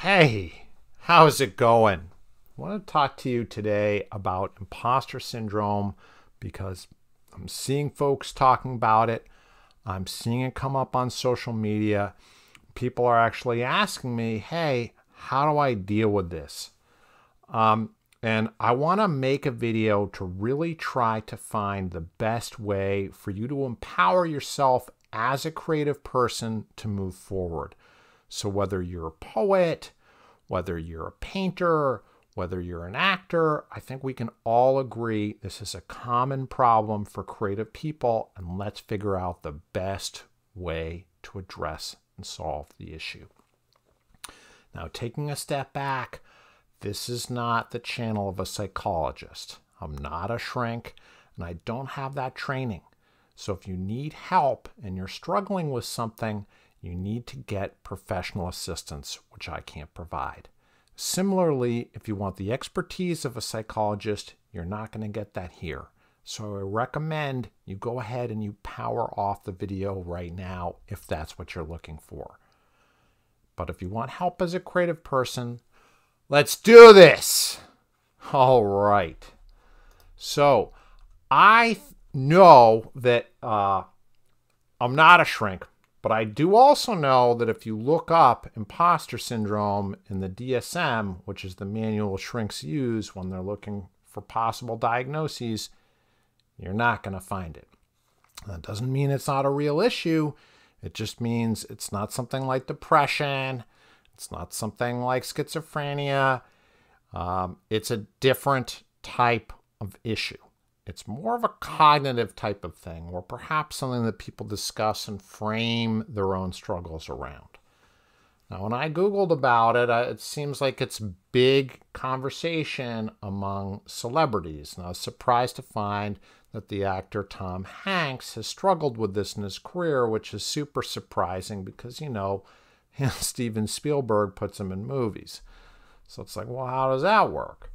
Hey, how's it going? I want to talk to you today about imposter syndrome because I'm seeing folks talking about it. I'm seeing it come up on social media. People are actually asking me, hey, how do I deal with this? Um, and I want to make a video to really try to find the best way for you to empower yourself as a creative person to move forward. So, whether you're a poet, whether you're a painter, whether you're an actor, I think we can all agree this is a common problem for creative people, and let's figure out the best way to address and solve the issue. Now, taking a step back, this is not the channel of a psychologist. I'm not a shrink, and I don't have that training. So, if you need help and you're struggling with something, you need to get professional assistance, which I can't provide. Similarly, if you want the expertise of a psychologist, you're not going to get that here. So I recommend you go ahead and you power off the video right now if that's what you're looking for. But if you want help as a creative person, let's do this. All right. So I know that uh, I'm not a shrink, but I do also know that if you look up imposter syndrome in the DSM, which is the manual shrinks use when they're looking for possible diagnoses, you're not going to find it. That doesn't mean it's not a real issue. It just means it's not something like depression. It's not something like schizophrenia. Um, it's a different type of issue. It's more of a cognitive type of thing, or perhaps something that people discuss and frame their own struggles around. Now, when I Googled about it, it seems like it's big conversation among celebrities. And I was surprised to find that the actor Tom Hanks has struggled with this in his career, which is super surprising because, you know, Steven Spielberg puts him in movies. So it's like, well, how does that work?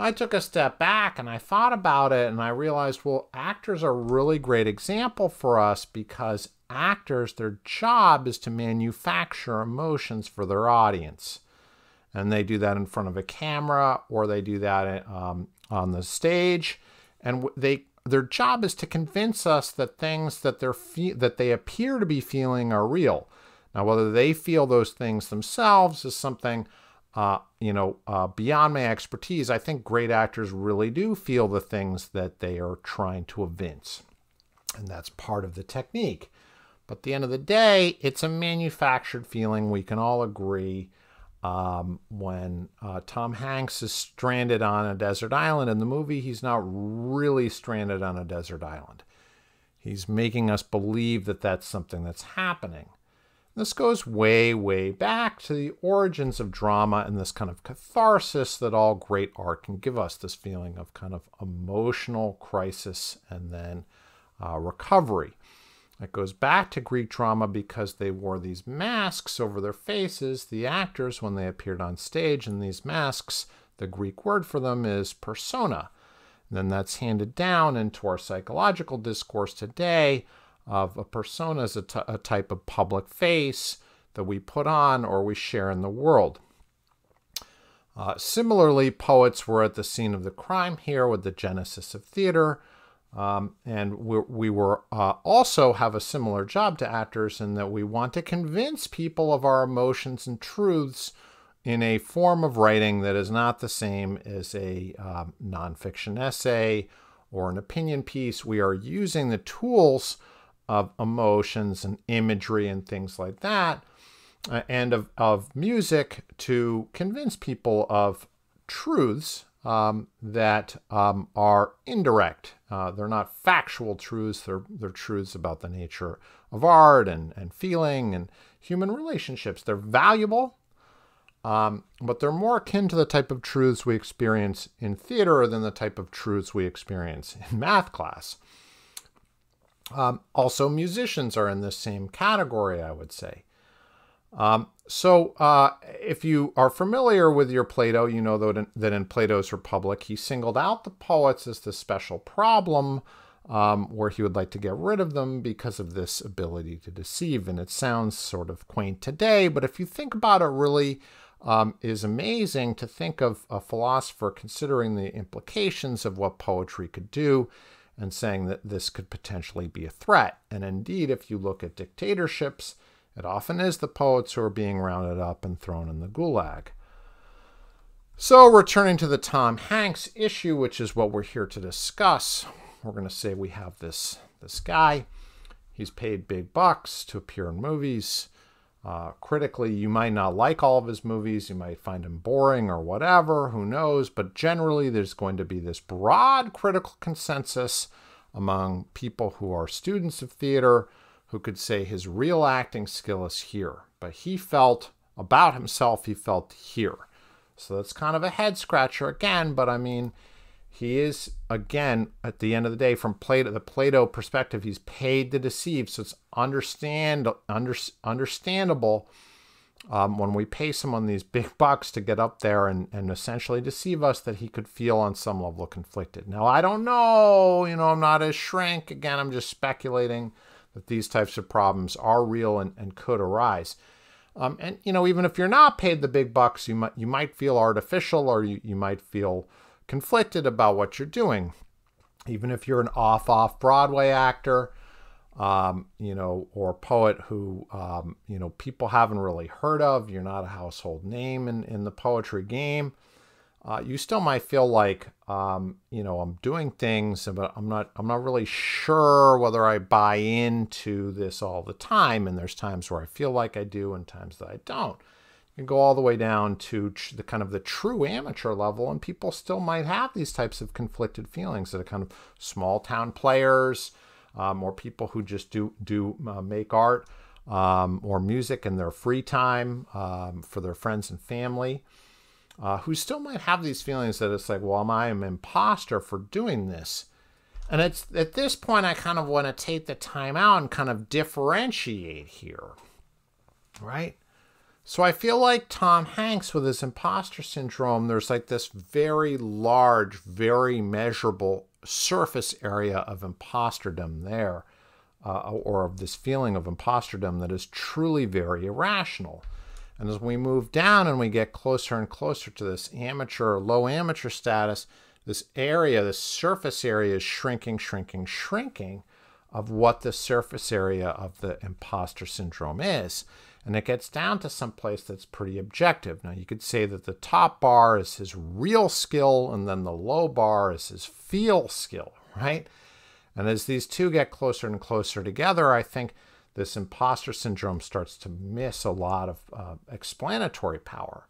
I took a step back and I thought about it and I realized, well, actors are a really great example for us because actors, their job is to manufacture emotions for their audience. And they do that in front of a camera or they do that um, on the stage. And they their job is to convince us that things that they're that they appear to be feeling are real. Now, whether they feel those things themselves is something uh, you know, uh, beyond my expertise, I think great actors really do feel the things that they are trying to evince. And that's part of the technique. But at the end of the day, it's a manufactured feeling. We can all agree um, when uh, Tom Hanks is stranded on a desert island in the movie, he's not really stranded on a desert island. He's making us believe that that's something that's happening. This goes way, way back to the origins of drama and this kind of catharsis that all great art can give us this feeling of kind of emotional crisis and then uh, recovery. It goes back to Greek drama because they wore these masks over their faces. The actors, when they appeared on stage in these masks, the Greek word for them is persona. And then that's handed down into our psychological discourse today of a persona as a, type of public face that we put on or we share in the world. Uh, similarly, poets were at the scene of the crime here with the genesis of theater. Um, and we, we were uh, also have a similar job to actors in that we want to convince people of our emotions and truths in a form of writing that is not the same as a um, nonfiction essay or an opinion piece. We are using the tools of emotions and imagery and things like that, uh, and of, of music to convince people of truths um, that um, are indirect. Uh, they're not factual truths, they're, they're truths about the nature of art and, and feeling and human relationships. They're valuable, um, but they're more akin to the type of truths we experience in theater than the type of truths we experience in math class. Um, also, musicians are in the same category, I would say. Um, so, uh, if you are familiar with your Plato, you know that in, that in Plato's Republic, he singled out the poets as the special problem um, where he would like to get rid of them because of this ability to deceive. And it sounds sort of quaint today, but if you think about it really, um, is amazing to think of a philosopher considering the implications of what poetry could do and saying that this could potentially be a threat. And indeed, if you look at dictatorships, it often is the poets who are being rounded up and thrown in the gulag. So, returning to the Tom Hanks issue, which is what we're here to discuss, we're going to say we have this this guy. He's paid big bucks to appear in movies. Uh, critically, you might not like all of his movies. You might find him boring or whatever. Who knows? But generally, there's going to be this broad critical consensus among people who are students of theater who could say his real acting skill is here. But he felt about himself, he felt here. So that's kind of a head scratcher again, but I mean, he is again at the end of the day from Plato the Plato perspective, he's paid to deceive. So it's understand under, understandable um, when we pay someone these big bucks to get up there and, and essentially deceive us that he could feel on some level conflicted. Now I don't know, you know, I'm not a shrink. Again, I'm just speculating that these types of problems are real and, and could arise. Um, and you know, even if you're not paid the big bucks, you might you might feel artificial or you, you might feel conflicted about what you're doing. Even if you're an off off Broadway actor, um, you know, or poet who um, you know people haven't really heard of, you're not a household name in, in the poetry game uh, you still might feel like um, you know I'm doing things, but I'm not I'm not really sure whether I buy into this all the time. And there's times where I feel like I do, and times that I don't. Go all the way down to the kind of the true amateur level, and people still might have these types of conflicted feelings that are kind of small town players, um, or people who just do do uh, make art um, or music in their free time um, for their friends and family uh, who still might have these feelings that it's like, well, am I an imposter for doing this? And it's at this point I kind of want to take the time out and kind of differentiate here, right? So I feel like Tom Hanks with his imposter syndrome, there's like this very large, very measurable surface area of imposterdom there, uh, or of this feeling of imposterdom that is truly very irrational. And as we move down and we get closer and closer to this amateur, low amateur status, this area, this surface area is shrinking, shrinking, shrinking of what the surface area of the imposter syndrome is. And it gets down to some place that's pretty objective. Now, you could say that the top bar is his real skill, and then the low bar is his feel skill, right? And as these two get closer and closer together, I think this imposter syndrome starts to miss a lot of uh, explanatory power.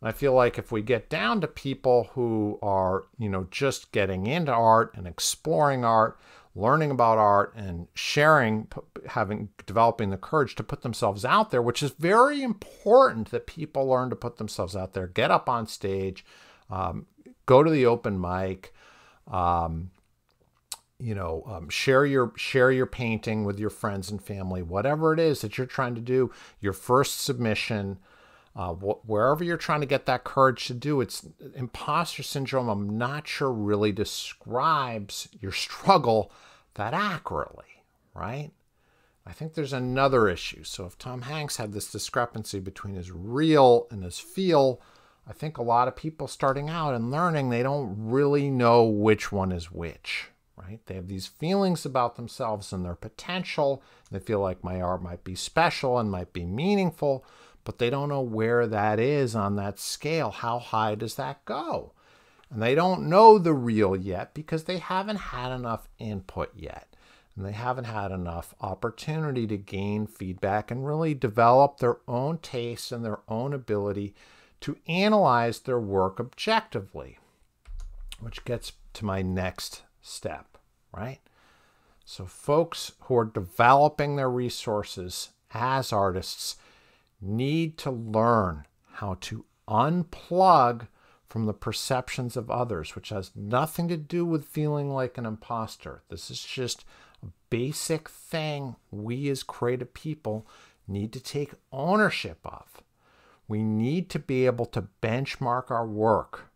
And I feel like if we get down to people who are, you know, just getting into art and exploring art, learning about art and sharing, having, developing the courage to put themselves out there, which is very important that people learn to put themselves out there, get up on stage, um, go to the open mic, um, you know um, share your share your painting with your friends and family whatever it is that you're trying to do. Your first submission uh, wh- wherever you're trying to get that courage to do it's imposter syndrome i'm not sure really describes your struggle that accurately right i think there's another issue so if tom hanks had this discrepancy between his real and his feel i think a lot of people starting out and learning they don't really know which one is which right? They have these feelings about themselves and their potential. They feel like my art might be special and might be meaningful, but they don't know where that is on that scale. How high does that go? And they don't know the real yet because they haven't had enough input yet. And they haven't had enough opportunity to gain feedback and really develop their own taste and their own ability to analyze their work objectively. Which gets to my next step, right? So, folks who are developing their resources as artists need to learn how to unplug from the perceptions of others, which has nothing to do with feeling like an imposter. This is just a basic thing we as creative people need to take ownership of. We need to be able to benchmark our work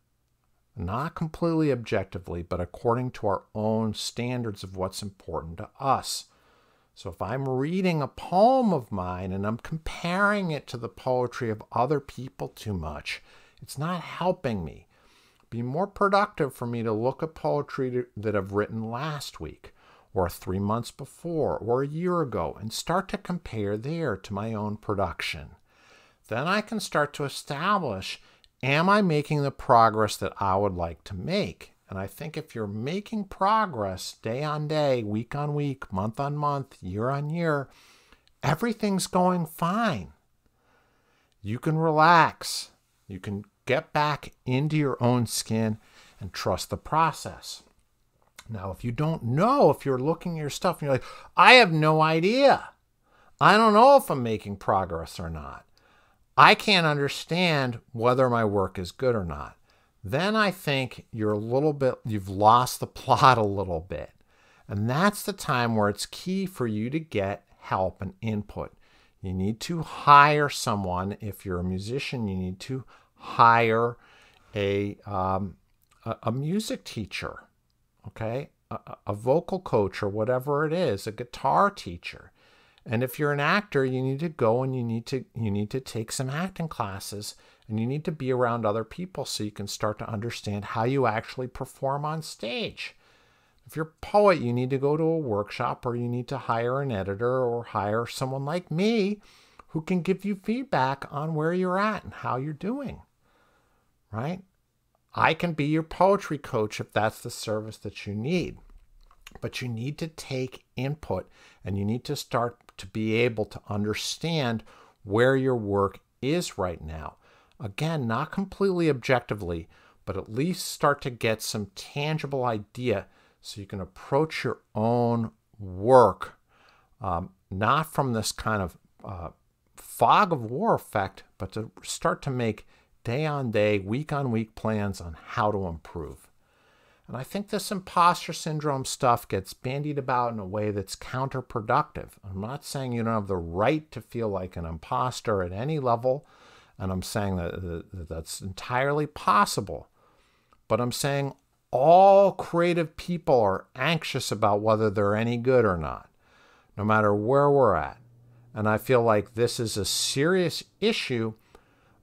not completely objectively, but according to our own standards of what's important to us. So if I'm reading a poem of mine and I'm comparing it to the poetry of other people too much, it's not helping me. Be more productive for me to look at poetry that I've written last week or three months before or a year ago and start to compare there to my own production. Then I can start to establish am I making the progress that I would like to make? And I think if you're making progress day on day, week on week, month on month, year on year, everything's going fine. You can relax. You can get back into your own skin and trust the process. Now, if you don't know, if you're looking at your stuff and you're like, I have no idea. I don't know if I'm making progress or not. I can't understand whether my work is good or not. Then I think you're a little bit, you've lost the plot a little bit. And that's the time where it's key for you to get help and input. You need to hire someone. If you're a musician, you need to hire a, um, a, a music teacher okay? A, a vocal coach or whatever it is, a guitar teacher. And if you're an actor, you need to go and you need to you need to take some acting classes and you need to be around other people so you can start to understand how you actually perform on stage. If you're a poet, you need to go to a workshop or you need to hire an editor or hire someone like me who can give you feedback on where you're at and how you're doing. Right? I can be your poetry coach if that's the service that you need. But you need to take input and you need to start to be able to understand where your work is right now. Again, not completely objectively, but at least start to get some tangible idea so you can approach your own work um, not from this kind of uh, fog of war effect, but to start to make day on day, week on week plans on how to improve. And I think this imposter syndrome stuff gets bandied about in a way that's counterproductive. I'm not saying you don't have the right to feel like an imposter at any level, and I'm saying that, that that's entirely possible. But I'm saying all creative people are anxious about whether they're any good or not, no matter where we're at. And I feel like this is a serious issue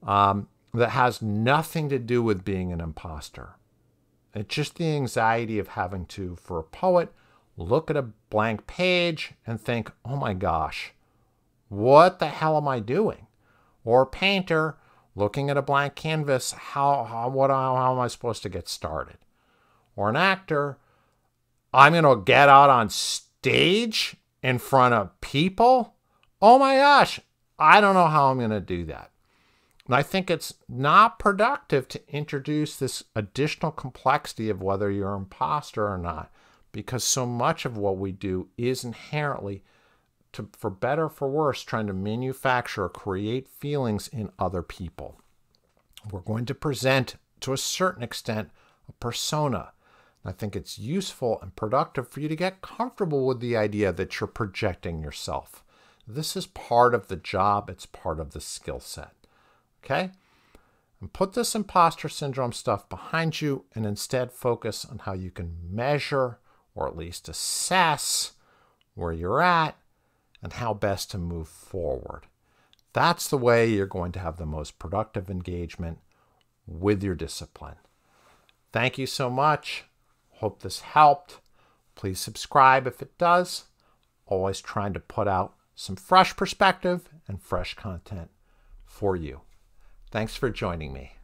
um, that has nothing to do with being an imposter. It's just the anxiety of having to, for a poet, look at a blank page and think, oh my gosh, what the hell am I doing? Or painter looking at a blank canvas, how, how, what, how, how am I supposed to get started? Or an actor, I'm going to get out on stage in front of people? Oh my gosh, I don't know how I'm going to do that. And I think it's not productive to introduce this additional complexity of whether you're an imposter or not, because so much of what we do is inherently, to, for better for worse, trying to manufacture or create feelings in other people. We're going to present, to a certain extent, a persona. I think it's useful and productive for you to get comfortable with the idea that you're projecting yourself. This is part of the job, it's part of the skill set. Okay? And put this imposter syndrome stuff behind you and instead focus on how you can measure or at least assess where you're at and how best to move forward. That's the way you're going to have the most productive engagement with your discipline. Thank you so much. Hope this helped. Please subscribe if it does. Always trying to put out some fresh perspective and fresh content for you. Thanks for joining me.